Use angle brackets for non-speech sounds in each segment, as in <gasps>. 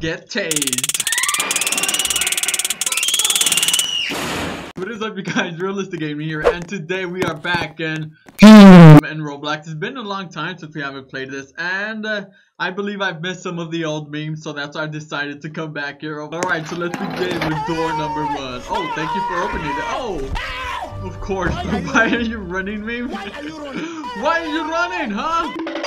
Get tased. What is up you guys, Realistic Gaming here, and today we are back in, in Roblox. It's been a long time since we haven't played this, and uh, I believe I've missed some of the old memes, so that's why I decided to come back here. Alright, so let's begin with door number one. Oh, thank you for opening it. Oh! Of course, <laughs> why are you running me? Why are you running? why are you running, huh?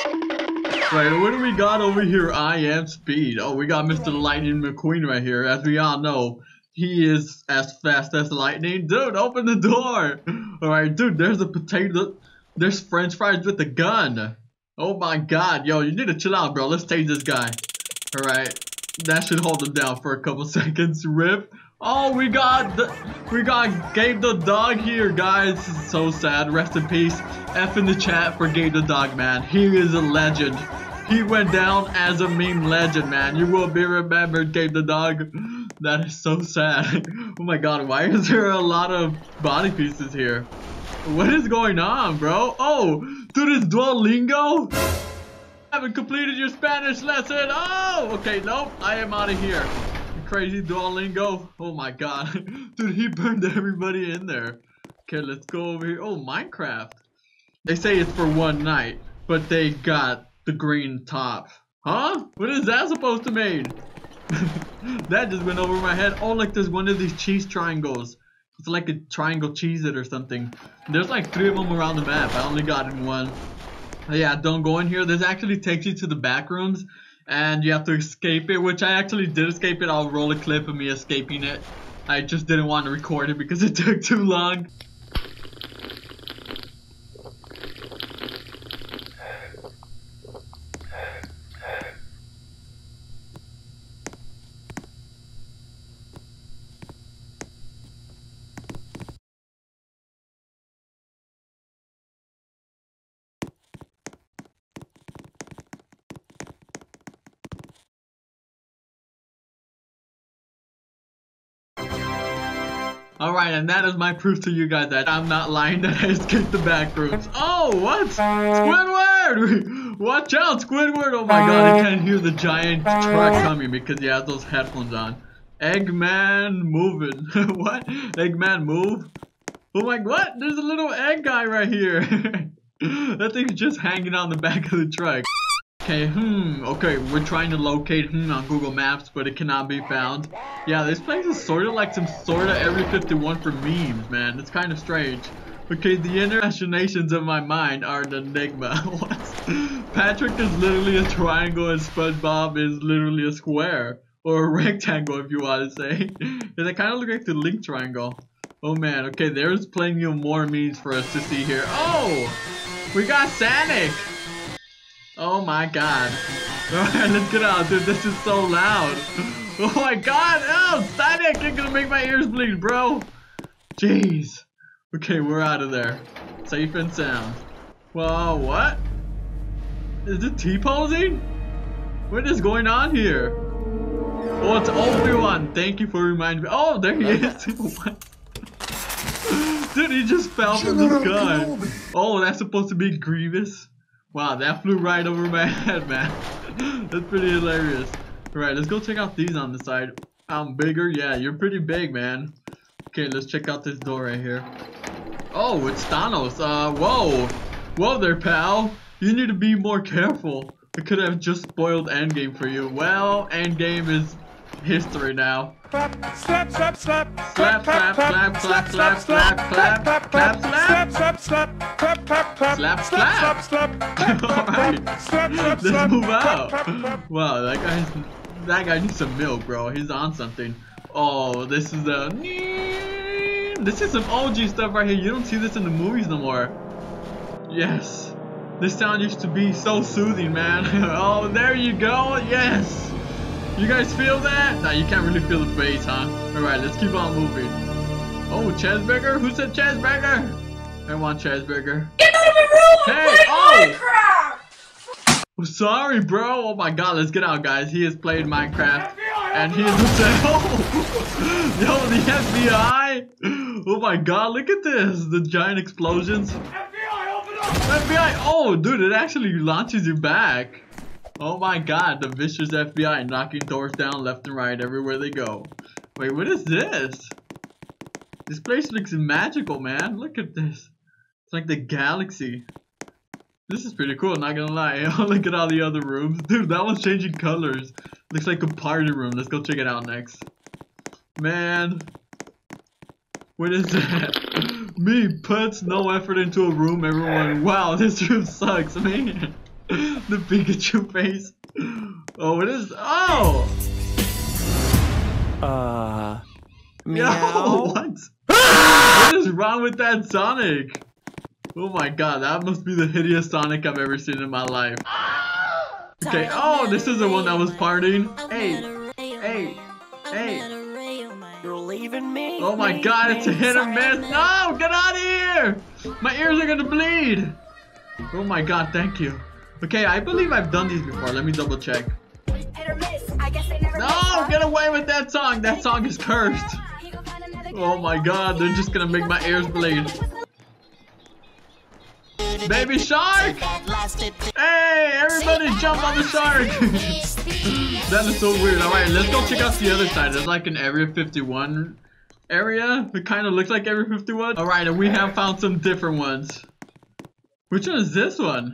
Right, what do we got over here? I am Speed. Oh, we got Mr. Lightning McQueen right here. As we all know, he is as fast as lightning. Dude, open the door. Alright, dude, there's a potato. There's french fries with a gun. Oh my god, yo, you need to chill out, bro. Let's take this guy. Alright, that should hold him down for a couple <laughs> seconds. Rip. Oh, we got the, we got Gabe the dog here, guys. So sad. Rest in peace. F in the chat for Gabe the dog, man. He is a legend. He went down as a meme legend, man. You will be remembered, Gabe the dog. <gasps> That is so sad. <laughs> oh my god, why is there a lot of body pieces here? What is going on, bro? Oh, dude, it's Duolingo? I haven't completed your Spanish lesson. Oh, okay, nope. I am out of here crazy Duolingo. Oh my god. <laughs> Dude, he burned everybody in there. Okay, let's go over here. Oh, Minecraft. They say it's for one night, but they got the green top. Huh? What is that supposed to mean? <laughs> that just went over my head. Oh, like there's one of these cheese triangles. It's like a triangle cheese it or something. There's like three of them around the map. I only got in one. Yeah, don't go in here. This actually takes you to the back rooms and you have to escape it, which I actually did escape it. I'll roll a clip of me escaping it. I just didn't want to record it because it <laughs> took too long. Alright, and that is my proof to you guys that I'm not lying that I escaped the back rooms. Oh, what? Squidward! <laughs> Watch out, Squidward! Oh my god, I can't hear the giant truck coming because he has those headphones on. Eggman moving. <laughs> what? Eggman move? Oh my, what? There's a little egg guy right here. <laughs> that thing's just hanging on the back of the truck. Okay, hmm, okay, we're trying to locate hmm on Google Maps, but it cannot be found. Yeah, this place is sort of like some sort of Area 51 for memes, man. It's kind of strange. Okay, the inner machinations of my mind are an enigma. <laughs> Patrick is literally a triangle and SpongeBob is literally a square. Or a rectangle, if you want to say. <laughs> and it kind of look like the link triangle. Oh man, okay, there's plenty of more memes for us to see here. Oh! We got Sonic! Oh my god. <laughs> Alright, let's get out, dude. This is so loud. <laughs> Oh my god, oh, Sonic! You're gonna make my ears bleed, bro. Jeez. Okay, we're out of there. Safe and sound. Whoa, what? Is it T-posing? What is going on here? Oh, it's Obi-Wan. Thank you for reminding me. Oh, there he is. <laughs> Dude, he just fell from the sky. Oh, that's supposed to be Grievous? Wow, that flew right over my <laughs> head, man. That's pretty hilarious. Alright, let's go check out these on the side. I'm bigger? Yeah, you're pretty big, man. Okay, let's check out this door right here. Oh, it's Thanos. Uh, whoa. Whoa there, pal. You need to be more careful. I could have just spoiled Endgame for you. Well, Endgame is History now. Slap slap, slap, slap. Clap, clap, slap clap, slap, slap, clap, clap, clap, slap, slap, slap, <laughs> clap, clap, clap, slap, slap, slap. slap Slap, slap, slap, slap, slap, slap, slap, slap slap slap slap slap that guy needs some milk, bro. He's on something. Oh, this is the this is some OG stuff right here. You don't see this in the movies no more. Yes. This sound used to be so soothing, man. <laughs> oh, there you go. Yes. You guys feel that? Nah, you can't really feel the bass, huh? Alright, let's keep on moving. Oh, Chazburger? Who said Chazburger? I want Chazburger. Get out of my room! Hey, oh! Minecraft! Oh, sorry, bro. Oh my god, let's get out, guys. He has played Minecraft. FBI, and he is upset. <laughs> Oh! Yo, the FBI! Oh my god, look at this. The giant explosions. FBI, open up! FBI! Oh, dude, it actually launches you back. Oh my god, the vicious FBI knocking doors down left and right everywhere they go. Wait, what is this? This place looks magical, man. Look at this. It's like the galaxy. This is pretty cool, not gonna lie. <laughs> Oh, look at all the other rooms. <laughs> Dude, that one's changing colors. Looks like a party room. Let's go check it out next. Man. What is that? <laughs> Me puts no effort into a room, everyone. Wow, this room sucks, man. <laughs> the Pikachu face. Oh, what is... Oh! Uh... <laughs> Yo, Meow? what? <laughs> what is wrong with that Sonic? Oh my god, that must be the hideous Sonic I've ever seen in my life. Okay, oh, this is the one that was partying. Hey, hey, hey. You're leaving me? Oh my god, it's a hit or miss. No, get out of here! My ears are gonna bleed. Oh my god, thank you. Okay, I believe I've done these before. Let me double check. No, get away with that song. That song is cursed. <laughs> Oh my god, they're just gonna make my ears bleed. Baby shark! Hey, everybody jump on the shark! <laughs> that is so weird. Alright, let's go check out the other side. There's like an Area 51 area. It kind of looks like Area 51. Alright, and we have found some different ones. Which one is this one?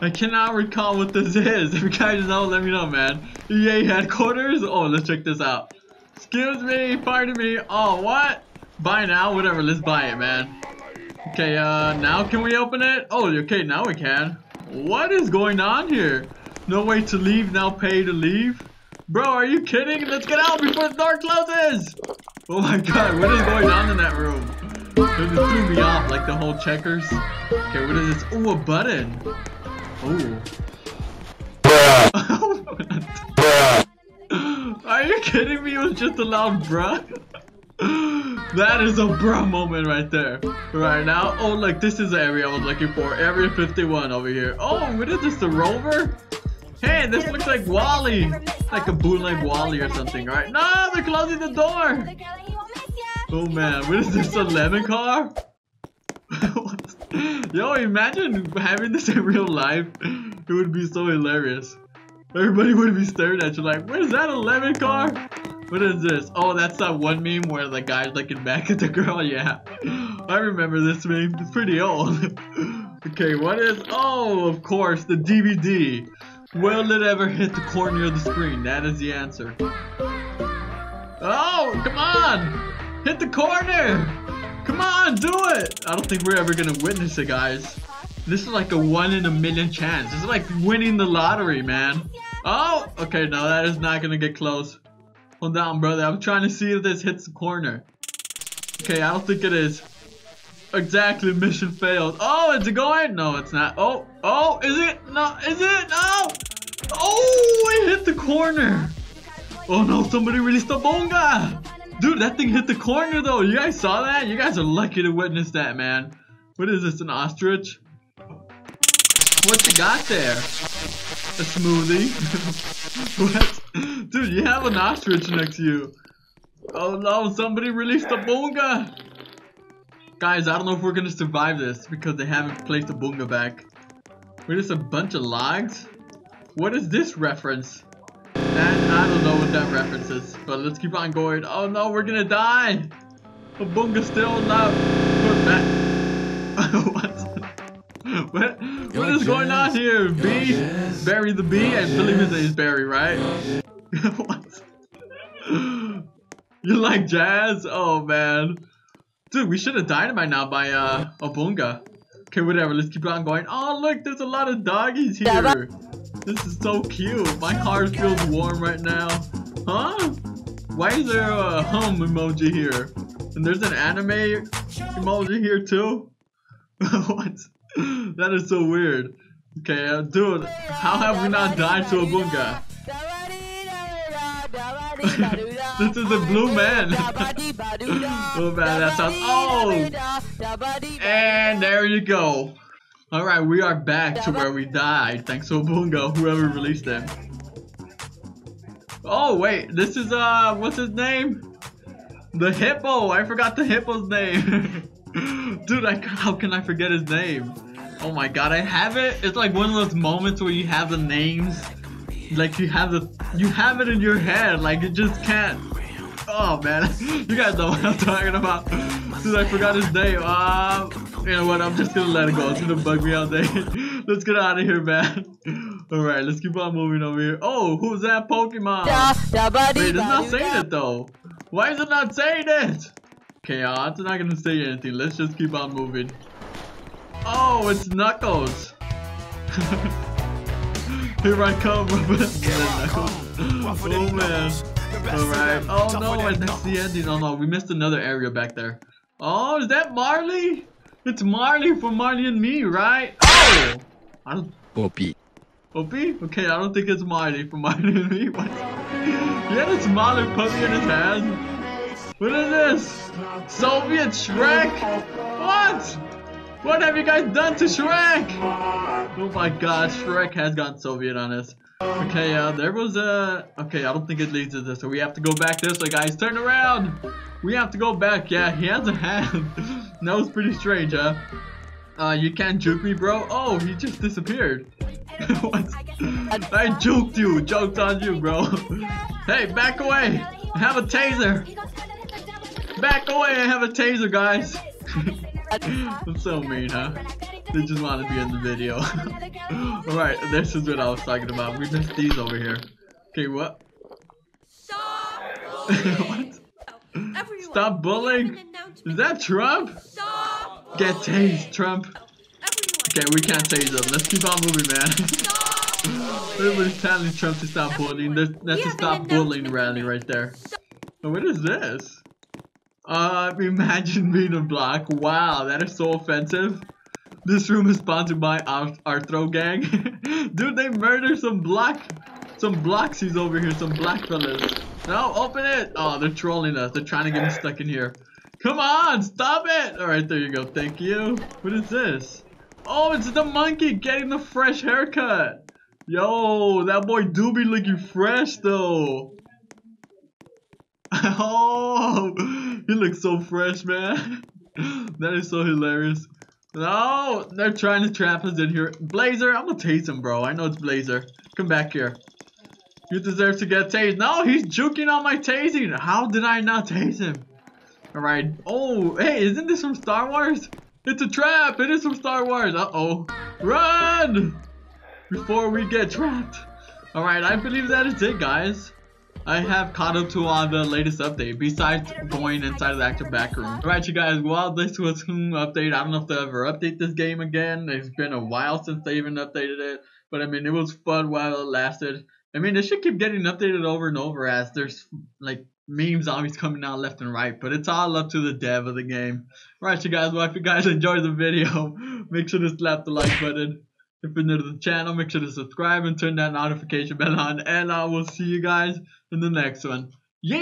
I cannot recall what this is. <laughs> If you guys know, let me know, man. EA headquarters? Oh, let's check this out. Excuse me, pardon me. Oh, what? Buy now? Whatever, let's buy it, man. Okay, uh, now can we open it? Oh, okay, now we can. What is going on here? No way to leave, now pay to leave? Bro, are you kidding? Let's get out before the door closes! Oh my god, what is going on in that room? It threw me off, like the whole checkers. Okay, what is this? Oh, a button. Oh. Are you kidding me? It was just a loud bruh. that is a bruh moment right there. Right now. Oh, look, this is the area I was looking for. Area 51 over here. Oh, what is this? The rover? Hey, this looks like WALL-E. Like a bootleg WALL-E or something, right? No, they're closing the door. Oh man, what is this? A lemon car? <laughs> <laughs> <laughs> Yo, imagine having this in real life. It would be so hilarious. Everybody would be staring at you like, what is that, a lemon car? What is this? Oh, that's that one meme where the guy's looking back at the girl? <laughs> Yeah. I remember this meme. It's pretty old. <laughs> okay, what is... Oh, of course, the DVD. Will it ever hit the corner of the screen? That is the answer. Oh, come on! Hit the corner! Come on, do it! I don't think we're ever gonna witness it, guys. This is like a one in a million chance. This is like winning the lottery, man. Oh, okay, no, that is not gonna get close. Hold on, brother. I'm trying to see if this hits the corner. Okay, I don't think it is. Exactly, mission failed. Oh, is it going? No, it's not. Oh, oh, is it? No, is it? No! Oh, it hit the corner. Oh no, somebody released Obunga! Dude, that thing hit the corner though. You guys saw that? You guys are lucky to witness that, man. What is this, an ostrich? What you got there? A smoothie? <laughs> what? Dude, you have an ostrich next to you. Oh no, somebody released Obunga! Guys, I don't know if we're gonna survive this because they haven't placed Obunga back. We're just a bunch of logs? What is this reference? I don't know what that reference is, but let's keep on going. Oh no, we're gonna die! Obunga still not put back. <laughs> what? What? What is going on here? B? Barry the bee? I believe his name is Barry, right? <laughs> what? You like jazz? Oh man. Dude, we should have died by now by uh Obunga. Okay, whatever, let's keep on going. Oh look, there's a lot of doggies here. This is so cute. My heart feels warm right now. Huh? Why is there a hum emoji here? And there's an anime emoji here too? <laughs> what? That is so weird. Okay, uh, dude, how have we not died to Obunga? <laughs> this is a blue man. <laughs> oh man, that sounds. Oh! And there you go. Alright, we are back to where we died. Thanks to whoever released them. Oh, wait, this is, uh, what's his name? The hippo! I forgot the hippo's name. <laughs> Dude, I, how can I forget his name? Oh my god, I have it. It's like one of those moments where you have the names, like you have the, you have it in your head, like it just can't. Oh man, <laughs> you guys know what I'm talking about. Dude, I forgot his name. Um, you know what? I'm just gonna let it go. It's gonna bug me all day. <laughs> let's get out of here, man. <laughs> All right, let's keep on moving over here. Oh, who's that Pokemon? Wait, it's not saying it though. Why is it not saying it? Okay, uh, it's not gonna say anything. Let's just keep on moving. Oh, it's Knuckles. <laughs> Here I come, Knuckles. Oh man. Alright. Oh no, and that's the ending. Oh no, we missed another area back there. Oh, is that Marley? It's Marley from Marley and Me, right? Oh! I don't... Opie. Opie? Okay, I don't think it's Marley from Marley and Me. What? He had a smaller puppy in his hand. What is this? Soviet Shrek? What? What have you guys done to Shrek? Oh my god, Shrek has gone Soviet on us. Okay, uh, there was a... Okay, I don't think it leads to this, so we have to go back this way, guys. Turn around! We have to go back. Yeah, he has a hand. <laughs> that was pretty strange, huh? Uh, you can't juke me, bro? Oh, he just disappeared. <laughs> what? I juked you. Joked on you, bro. <laughs> hey, back away. I have a taser. Back away. I have a taser, guys. That's so mean, huh? They just want to be in the video. <laughs> Alright, this is what I was talking about. We missed these over here. Okay, what? <laughs> what? Stop bullying? Is that Trump? Get tased, Trump. Okay, we can't tase them. Let's keep on moving, man. <laughs> Everybody's telling Trump to stop bullying. That's, that's a stop bullying rally right there. Oh, what is this? Uh, imagine being a block. Wow, that is so offensive. This room is sponsored by our, our throw gang. <laughs> Dude, they murdered some black, some blocksies over here, some black fellas. No, open it. Oh, they're trolling us. They're trying to get me stuck in here. Come on, stop it. All right, there you go. Thank you. What is this? Oh, it's the monkey getting the fresh haircut. Yo, that boy do be looking fresh though. <laughs> Oh, he looks so fresh, man. <laughs> That is so hilarious. No, they're trying to trap us in here. Blazer, I'm gonna tase him, bro. I know it's Blazer. Come back here. You deserve to get tased. No, he's juking on my tasing. How did I not tase him? Alright. Oh, hey, isn't this from Star Wars? It's a trap. It is from Star Wars. Uh-oh. Run! Before we get trapped. Alright, I believe that is it, guys. I have caught up to all the latest update besides going inside of the active back room. Alright you guys, well this was hmm update. I don't know if they'll ever update this game again. It's been a while since they even updated it. But I mean it was fun while it lasted. I mean, it should keep getting updated over and over as there's like memes always coming out left and right, but it's all up to the dev of the game. Alright, you guys, well, if you guys enjoyed the video, <laughs> make sure to slap the like button. If you're new to the channel, make sure to subscribe and turn that notification bell on, and I will see you guys in the next one. Yeet!